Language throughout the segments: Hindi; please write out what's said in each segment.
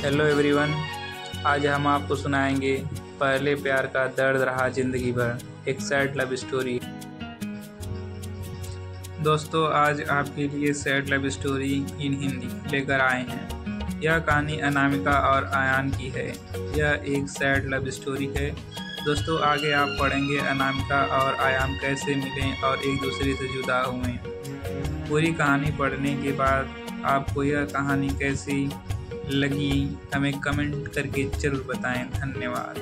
हेलो एवरीवन आज हम आपको सुनाएँगे पहले प्यार का दर्द रहा ज़िंदगी भर, एक सैड लव स्टोरी दोस्तों, आज आपके लिए sad love story in Hindi लेकर आए हैं। यह कहानी अनामिका और आयान की है। यह एक सैड लव स्टोरी है। दोस्तों, आगे आप पढ़ेंगे अनामिका और आयान कैसे मिले और एक दूसरे से जुदा हुए। पूरी कहानी पढ़ने के बाद आपको यह कहानी कैसी लगी हमें कमेंट करके ज़रूर बताएँ। धन्यवाद।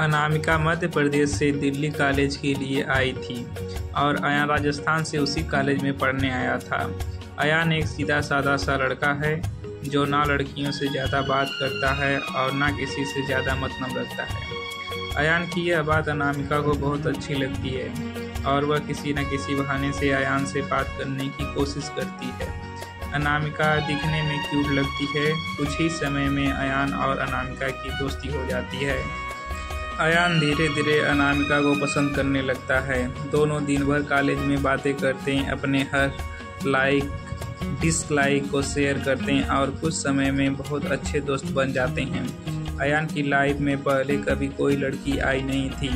अनामिका मध्य प्रदेश से दिल्ली कॉलेज के लिए आई थी और अयान राजस्थान से उसी कॉलेज में पढ़ने आया था। अयान एक सीधा साधा सा लड़का है जो ना लड़कियों से ज़्यादा बात करता है और ना किसी से ज़्यादा मतलब रखता है। अयान की यह बात अनामिका को बहुत अच्छी लगती है और वह किसी न किसी बहाने से अयान से बात करने की कोशिश करती है। अनामिका दिखने में क्यूट लगती है। कुछ ही समय में अयान और अनामिका की दोस्ती हो जाती है। अयान धीरे धीरे अनामिका को पसंद करने लगता है। दोनों दिन भर कॉलेज में बातें करते हैं, अपने हर लाइक डिसलाइक को शेयर करते हैं और कुछ समय में बहुत अच्छे दोस्त बन जाते हैं। अयान की लाइफ में पहले कभी कोई लड़की आई नहीं थी,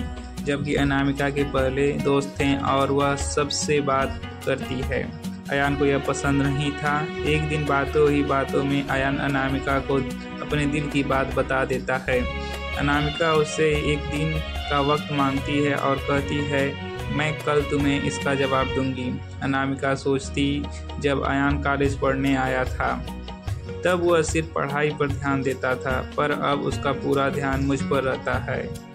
जबकि अनामिका के पहले दोस्त थे और वह सबसे बात करती है। अयान को यह पसंद नहीं था। एक दिन बातों ही बातों में अयान अनामिका को अपने दिल की बात बता देता है। अनामिका उससे एक दिन का वक्त मांगती है और कहती है, मैं कल तुम्हें इसका जवाब दूँगी। अनामिका सोचती, जब अयान कॉलेज पढ़ने आया था, तब वह सिर्फ़ पढ़ाई पर ध्यान देता था, पर अब उसका पूरा ध्यान मुझ पर रहता है।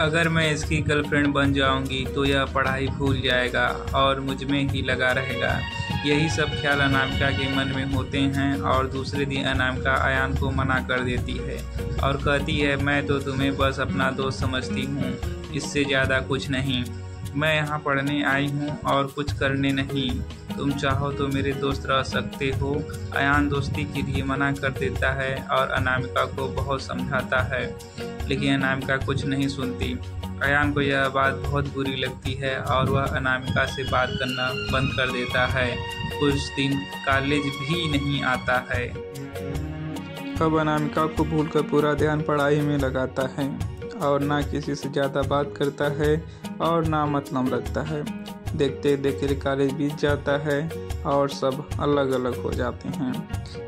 अगर मैं इसकी गर्लफ्रेंड बन जाऊँगी तो यह पढ़ाई भूल जाएगा और मुझमें ही लगा रहेगा। यही सब ख्याल अनामिका के मन में होते हैं और दूसरे दिन अनामिका आयान को मना कर देती है और कहती है, मैं तो तुम्हें बस अपना दोस्त समझती हूँ, इससे ज़्यादा कुछ नहीं। मैं यहाँ पढ़ने आई हूँ और कुछ करने नहीं। तुम चाहो तो मेरे दोस्त रह सकते हो। अयान दोस्ती के लिए मना कर देता है और अनामिका को बहुत समझाता है। लेकिन अनामिका कुछ नहीं सुनती। अयान को यह बात बहुत बुरी लगती है और वह अनामिका से बात करना बंद कर देता है। कुछ दिन कॉलेज भी नहीं आता है। अब अनामिका को भूलकर पूरा ध्यान पढ़ाई में लगाता है और ना किसी से ज़्यादा बात करता है और ना मतलब रखता है। देखते देखते कॉलेज बीत जाता है और सब अलग अलग हो जाते हैं।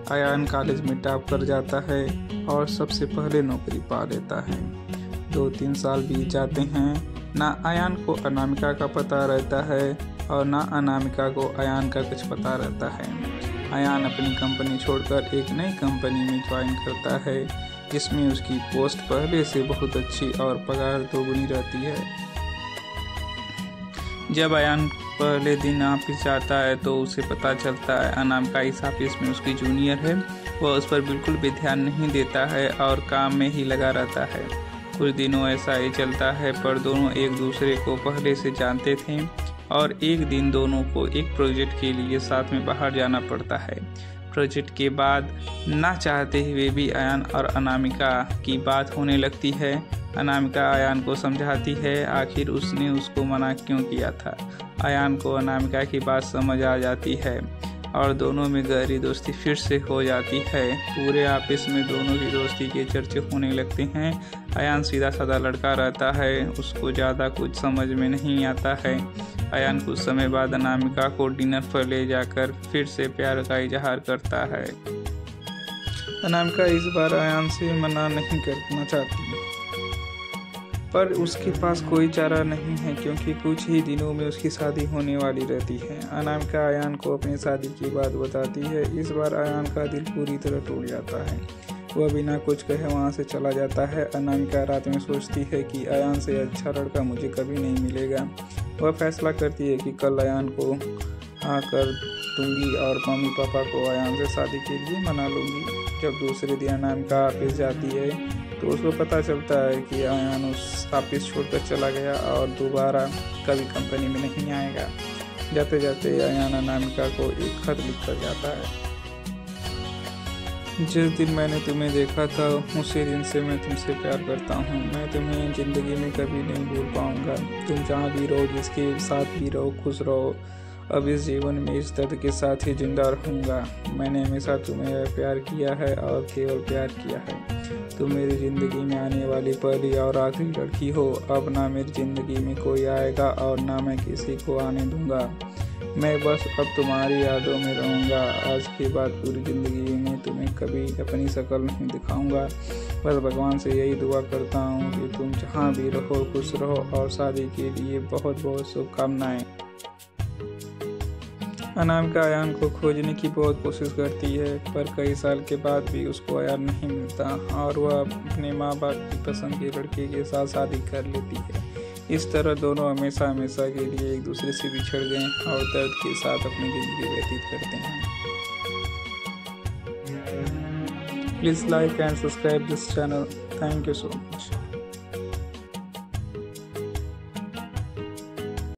अयान कॉलेज में टॉप कर जाता है और सबसे पहले नौकरी पा लेता है। दो तीन साल बीत जाते हैं, ना अयान को अनामिका का पता रहता है और ना अनामिका को अयान का कुछ पता रहता है। अयान अपनी कंपनी छोड़कर एक नई कंपनी में ज्वाइन करता है, जिसमें उसकी पोस्ट पहले से बहुत अच्छी और पगार दोगुनी रहती है। जब अयान पहले दिन ऑफ़िस जाता है तो उसे पता चलता है। अनामिका इस ऑफ़िस में उसकी जूनियर है। वह उस पर बिल्कुल भी ध्यान नहीं देता है और काम में ही लगा रहता है। कुछ दिनों ऐसा ही चलता है, पर दोनों एक दूसरे को पहले से जानते थे और एक दिन दोनों को एक प्रोजेक्ट के लिए साथ में बाहर जाना पड़ता है। प्रोजेक्ट के बाद ना चाहते हुए भी अयान और अनामिका की बात होने लगती है। अनामिका अयान को समझाती है। आखिर उसने उसको मना क्यों किया था? अयान को अनामिका की बात समझ आ जाती है और दोनों में गहरी दोस्ती फिर से हो जाती है। पूरे आपस में दोनों की दोस्ती के चर्चे होने लगते हैं। अयान सीधा साधा लड़का रहता है। उसको ज़्यादा कुछ समझ में नहीं आता है। अयान कुछ समय बाद अनामिका को डिनर पर ले जाकर फिर से प्यार का इजहार करता है। अनामिका इस बार अयान से मना नहीं करना चाहती। पर उसके पास कोई चारा नहीं है, क्योंकि कुछ ही दिनों में उसकी शादी होने वाली रहती है। अनामिका अयान को अपनी शादी की बात बताती है। इस बार अयान का दिल पूरी तरह टूट जाता है। वह बिना कुछ कहे वहाँ से चला जाता है। अनामिका रात में सोचती है कि अयान से अच्छा लड़का मुझे कभी नहीं मिलेगा। वह फैसला करती है कि कल अयान को आकर दूँगी और मम्मी पापा को अयान से शादी के लिए मना लूँगी। जब दूसरे दिन अनामिका ऑफ़िस जाती है तो उसको पता चलता है कि अयान उस ऑफ़िस छोड़कर चला गया और दोबारा कभी कंपनी में नहीं आएगा। जाते जाते अयान अनामिका को एक खत लिख कर जाता है। जिस दिन मैंने तुम्हें देखा था, उसी दिन से मैं तुमसे प्यार करता हूँ। मैं तुम्हें ज़िंदगी में कभी नहीं भूल पाऊँगा। तुम जहाँ भी रहो, जिसके साथ भी रहो, खुश रहो अब इस जीवन में इस दर्द के साथ ही ज़िंदा रहूँगा। मैंने हमेशा तुम्हें प्यार किया है और केवल प्यार किया है। तुम मेरी ज़िंदगी में आने वाली पहली और आखिरी लड़की हो। अब ना मेरी ज़िंदगी में कोई आएगा और ना मैं किसी को आने दूँगा। मैं बस अब तुम्हारी यादों में रहूँगा। आज के बाद पूरी ज़िंदगी में तुम्हें कभी अपनी शक्ल नहीं दिखाऊँगा। बस भगवान से यही दुआ करता हूँ कि तुम जहाँ भी रहो, खुश रहो और शादी के लिए बहुत बहुत शुभकामनाएँ। अनामिका अयान को खोजने की बहुत कोशिश करती है, पर कई साल के बाद भी उसको अयान नहीं मिलता। और वह अपने माँ बाप की पसंद के लड़के के साथ शादी कर लेती है। इस तरह दोनों हमेशा हमेशा के लिए एक दूसरे से बिछड़ गए और दर्द के साथ अपनी ज़िंदगी व्यतीत करते हैं। Please like and subscribe this channel thank you so much